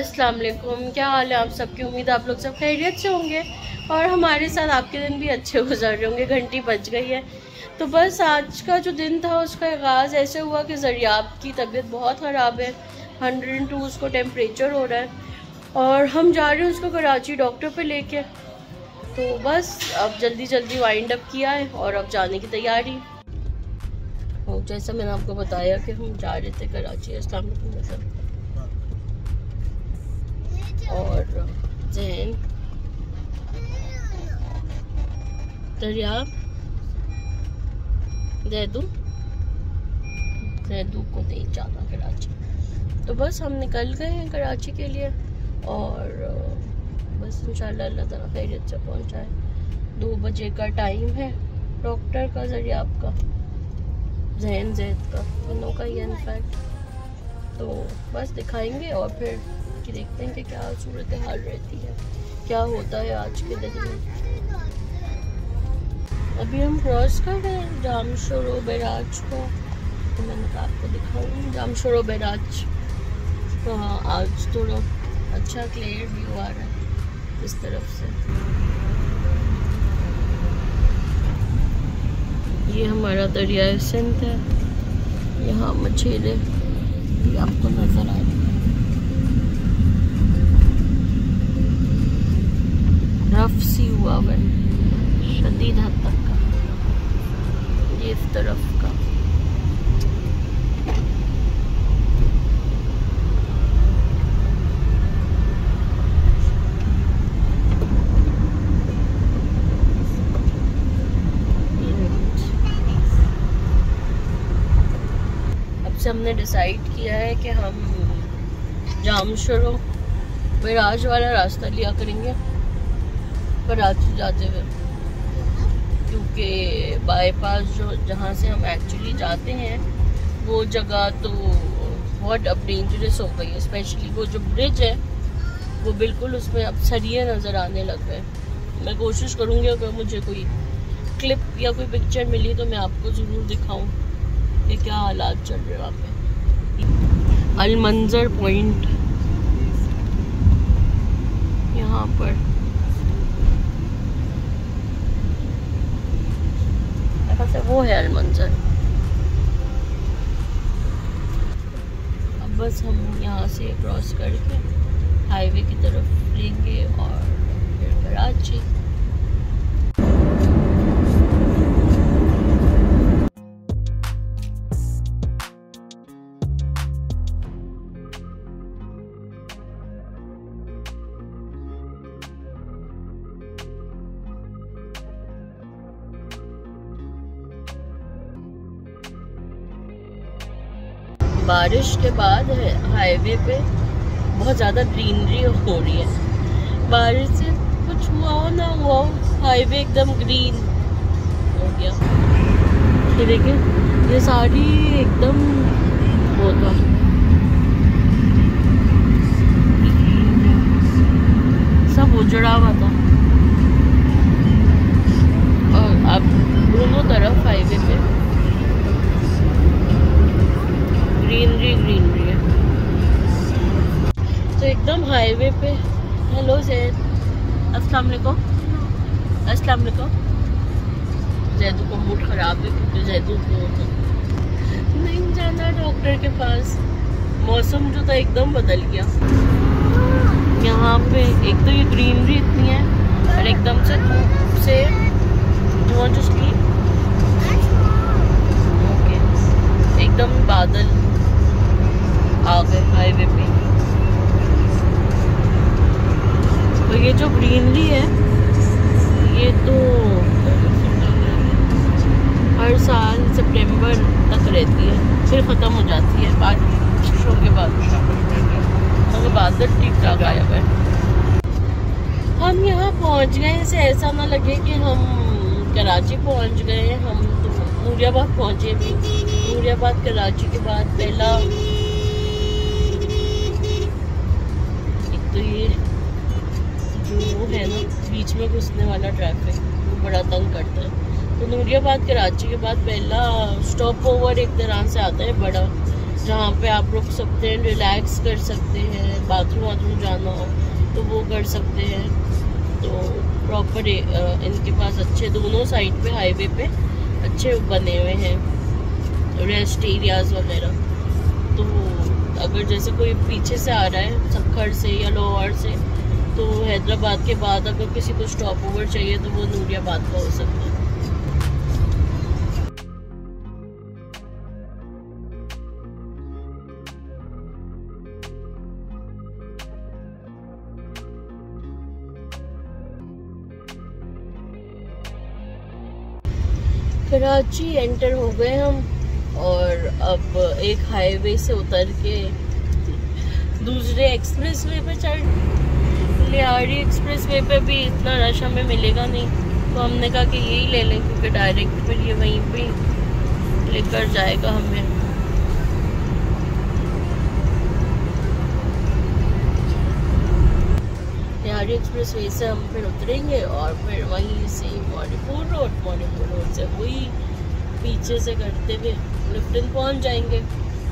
अस्सलाम वालेकुम क्या हाल है आप सबकी? उम्मीद आप लोग सब खैरियत से होंगे और हमारे साथ आपके दिन भी अच्छे गुजर रहे होंगे। घंटी बज गई है। तो बस आज का जो दिन था, उसका आगाज़ ऐसे हुआ कि जरियाब की तबीयत बहुत ख़राब है। हंड्रेड एंड टू, उसको टेम्परेचर हो रहा है और हम जा रहे हैं उसको कराची डॉक्टर पे लेके। तो बस अब जल्दी जल्दी वाइंड अप किया है और अब जाने की तैयारी। जैसा मैंने आपको बताया कि हम जा रहे थे कराची अस्सलाम वालेकुम और जैन। दरिया। जैदू। जैदू को नहीं जाना कराची। तो बस हम निकल गए हैं कराची के लिए और बस इंशाल्लाह अल्लाह ताला खैरियत से पहुँचाए दो बजे का टाइम है डॉक्टर का, ज़रिया आपका। जहन जैद का। दोनों का ही इनफैक्ट तो बस दिखाएँगे और फिर कि देखते हैं कि क्या सूरत हाल रहती है। क्या होता है आज के दिन में। अभी हम क्रॉस कर रहे हैं जाम शोरो बैराज को। तो मैंने कहा आपको दिखाऊँ जाम शोरो बैराज। तो हाँ आज थोड़ा अच्छा क्लियर व्यू आ रहा है इस तरफ़ से। ये हमारा दरिया सिंध है। यहाँ मछेरे आपको नज़र आ रही रफ सी हुआ हुआ है शदीद हद तक का, ये इस तरफ़ का। हमने डिसाइड किया है कि हम जामशरों मिराज वाला रास्ता लिया करेंगे। कराची जाते हुए। क्योंकि बाईपास जो जहाँ से हम एक्चुअली जाते हैं, वो जगह तो बहुत अब डेंजरस हो गई है। स्पेशली वो जो ब्रिज है, वो बिल्कुल उसमें अब सरिये नज़र आने लग गए। मैं कोशिश करूँगी अगर मुझे कोई क्लिप या कोई पिक्चर मिली तो मैं आपको ज़रूर दिखाऊँ कि क्या हालात चल रहे वहाँ पे। अलमंजर पॉइंट यहाँ पर। से वो है अलमंजर अब बस हम यहाँ से क्रॉस करके हाईवे की तरफ़ लेंगे और फिर कराची। बारिश के बाद हाईवे पे बहुत ज़्यादा ग्रीनरी हो रही है। बारिश से कुछ हुआ हो ना हुआ हो हाईवे एकदम ग्रीन हो गया। ये देखिए, ये साड़ी एकदम होता सब उजड़ा हुआ था। और अब दोनों तरफ़ हाईवे पे ग्रीनरी ग्रीनरी है तो एकदम हाईवे पे। हेलो जैद। अस्सलाम वालेकुम। अस्सलाम वालेकुम। जैदू का मूड ख़राब है, क्योंकि जैदू को नहीं जाना डॉक्टर के पास। मौसम जो था एकदम बदल गया। यहाँ पे एक तो ये ग्रीनरी इतनी है, और एकदम से धूप से धुआँ जो ओके। एकदम बादल आ गए हाईवे पे तो ये जो ग्रीनरी है, ये तो हर साल सितंबर तक रहती है, फिर ख़त्म हो जाती है बारिशों के बाद। मगर बादल ठीक ठाक आया हुआ है। हम यहाँ पहुँच गए इसे ऐसा ना लगे कि हम कराची पहुँच गए हम तो नूरियाबाद पहुँचे भी। नूरियाबाद कराची के बाद पहला है ना, बीच में घुसने वाला ट्रैफ़िक वो बड़ा तंग करता है। तो नूरियाबाद कराची के बाद पहला स्टॉप ओवर एक तरह से आता है बड़ा, जहाँ पे आप रुक सकते हैं रिलैक्स कर सकते हैं बाथरूम वाथरूम जाना हो तो वो कर सकते हैं। तो प्रॉपर इनके पास अच्छे दोनों साइड पे हाईवे पे अच्छे बने हुए हैं रेस्ट एरियाज़ वगैरह। तो अगर जैसे कोई पीछे से आ रहा है सखर से या लोअर से तो हैदराबाद के बाद अगर किसी को स्टॉप ओवर चाहिए तो वो नूरियाबाद का हो सकता है। कराची एंटर हो गए हम और अब एक हाईवे से उतर के दूसरे एक्सप्रेस वे पर चढ़ लियारी एक्सप्रेस वे पर भी इतना रश हमें मिलेगा नहीं। तो हमने कहा कि यही ले लें, क्योंकि डायरेक्ट फिर ये वहीं पे लेकर जाएगा हमें। लियारी एक्सप्रेस वे से हम फिर उतरेंगे और फिर वहीं से मॉनिपुर रोड मॉनिपुर रोड से वही पीछे से करते हुए लिफ्टन पहुँच जाएँगे।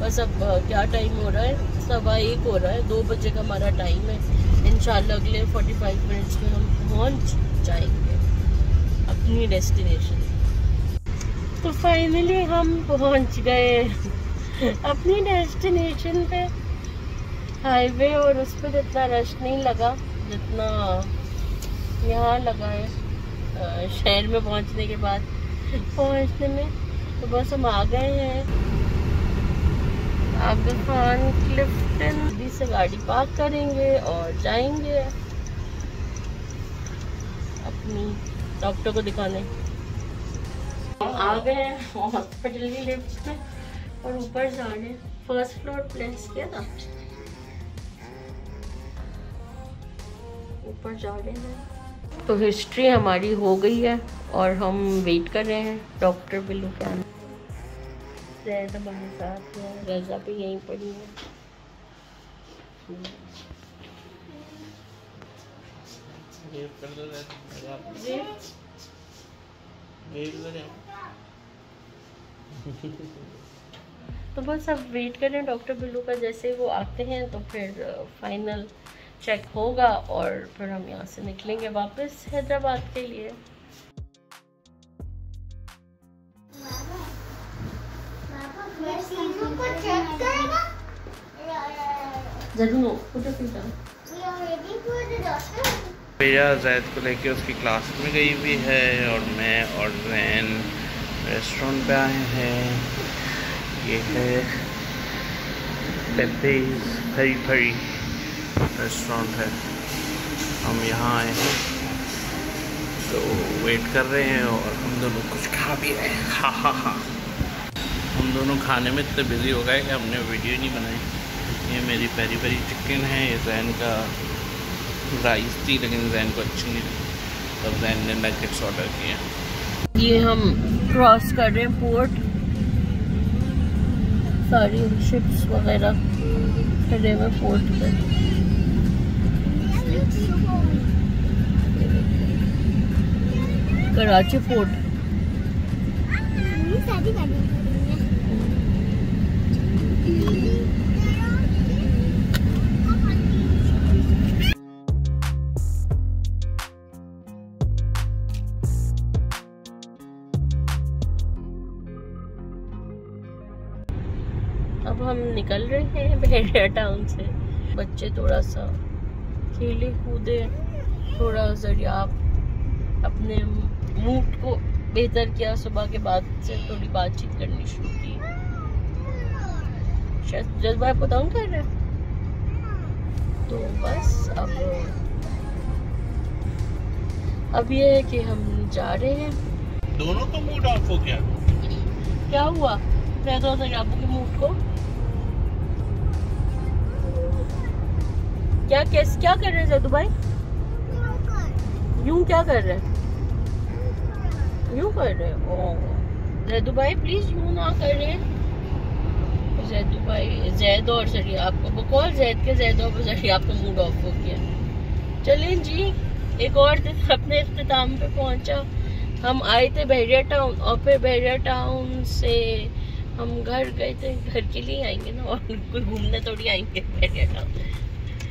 बस अब क्या टाइम हो रहा है? सवा एक हो रहा है। दो बजे का हमारा टाइम है। इन अगले 45 मिनट्स में हम पहुँच जाएँगे अपनी डेस्टिनेशन तो फाइनली हम पहुँच गए अपनी डेस्टिनेशन पे। हाईवे और उस पर इतना रश नहीं लगा, जितना यहाँ लगा है शहर में पहुँचने के बाद। पहुँचने में तो बस हम आ गए हैं। आगे खान क्लिफ्टन से गाड़ी पार्क करेंगे और जाएँगे। अपनी डॉक्टर को दिखाने। हम आ गए हैं हॉस्पिटल की लिफ्ट में और ऊपर जा रहे हैं फ़र्स्ट फ्लोर प्लेस किया था। ऊपर जा रहे हैं। तो हिस्ट्री हमारी हो गई है और हम वेट कर रहे हैं डॉक्टर बिल्लू के आने। साथ है रजा भी यहीं पड़ी है तो बस अब वेट करें डॉक्टर बिल्लू का जैसे वो आते हैं तो फिर फाइनल चेक होगा और फिर हम यहाँ से निकलेंगे वापस हैदराबाद के लिए भैया, जैद को लेके उसकी क्लास में गई हुई है और मैं और जैन रेस्टोरेंट पे आए हैं। ये है पेपेज फरी फरी रेस्टोरेंट है। हम यहाँ आए हैं। तो वेट कर रहे हैं और हम दोनों कुछ खा भी रहे हैं। हा हा हा हम दोनों खाने में इतने बिज़ी हो गए कि हमने वीडियो नहीं बनाई। ये मेरी पेरी पेरी चिकन है ये जैन का राइस थी लेकिन जैन को अच्छी नहीं लगी। तब जैन ने नगेट्स ऑर्डर किए। ये हम क्रॉस कर रहे हैं पोर्ट सारी शिप्स वगैरह खड़े हुए पोर्ट पर कराची फोर्ट अब हम निकल रहे हैं बहेरिया टाउन से। बच्चे थोड़ा सा खेले कूदे थोड़ा ज़रिया अपने मूड को बेहतर किया सुबह के बाद से थोड़ी बातचीत करनी शुरू की। शायद जज्बा बताऊँ कर रहे तो बस अब अब ये है कि हम जा रहे हैं। दोनों का मूड ऑफ़ हो गया। क्या हुआ? मैं तो आपू के मूड को? क्या कैसे, क्या कर रहे हैं जदू भाई? यूँ क्या कर रहे हैं? यूँ कर रहे हो? जैदू भाई प्लीज़ यूँ ना कर। रहे जैदू भाई, जैद और सरी आपको बकौल जैद के जैद और सरी आपका मूड ऑफ़ हो गया। चलें जी, एक और दिन अपने अख्ताम पे पहुँचा। हम आए थे बहरिया टाउन और फिर बहरिया टाउन से हम घर गए थे। घर के लिए आएँगे ना, और घूमने थोड़ी आएँगे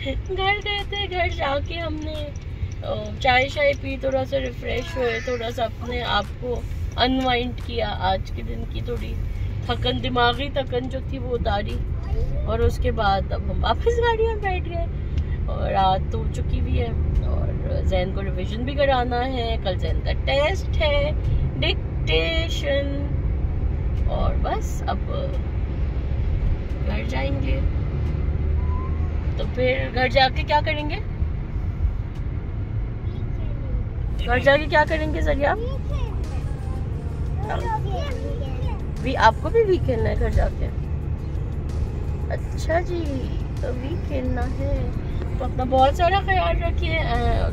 घर गए थे, घर जाके हमने चाय शाय पी थोड़ा सा रिफ्रेश हुए थोड़ा सा अपने आप को अनवाइंड किया आज के दिन की थोड़ी थकन, दिमागी थकन जो थी वो उतारी और उसके बाद अब हम वापस गाड़ी में बैठ गए और रात तो चुकी भी है और जैन को रिवीजन भी कराना है, कल जैन का टेस्ट है डिक्टेशन और बस अब घर जाएँगे। तो फिर घर जाके क्या करेंगे? घर जाके क्या करेंगे सरिया? भी आपको भी वी खेलना है घर जाके? अच्छा जी तो वी खेलना है। तो अपना बहुत सारा ख्याल रखिए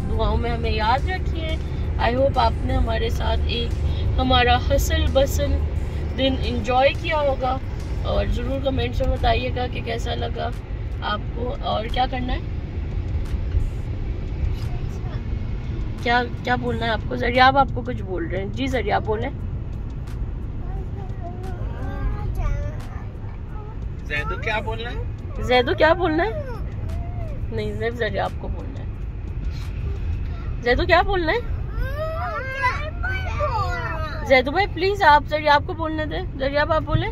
दुआओं में हमें याद रखिए। आई होप आपने हमारे साथ एक हमारा हसल बसल दिन इंजॉय किया होगा। और ज़रूर कमेंट्स में बताइएगा कि कैसा लगा। आपको और क्या करना है? क्या क्या बोलना है आपको? ज़रिया आप आपको कुछ बोल रहे हैं। जी ज़रिया आप बोले। जैदू क्या बोलना है? जैदू क्या बोलना है? नहीं जैद ज़रिया आपको बोलना है। जैदू क्या बोलना है? जैदू भाई प्लीज़ आप ज़रिया आपको बोलने दे। ज़रिया आप बोले।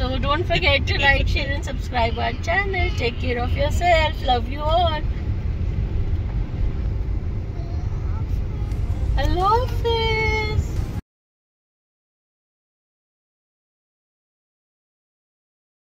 So don't forget to like, share and subscribe our channel. Take care of yourself. Love you all. Hello, Phil.